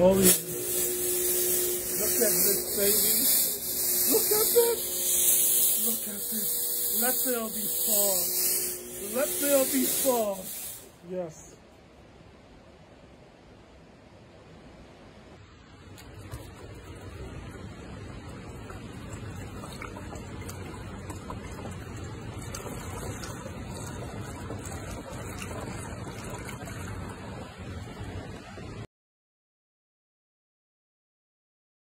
Holy. Look at this, baby. Look at this. Look at this. Let there be fall. Let there be fall. Yes.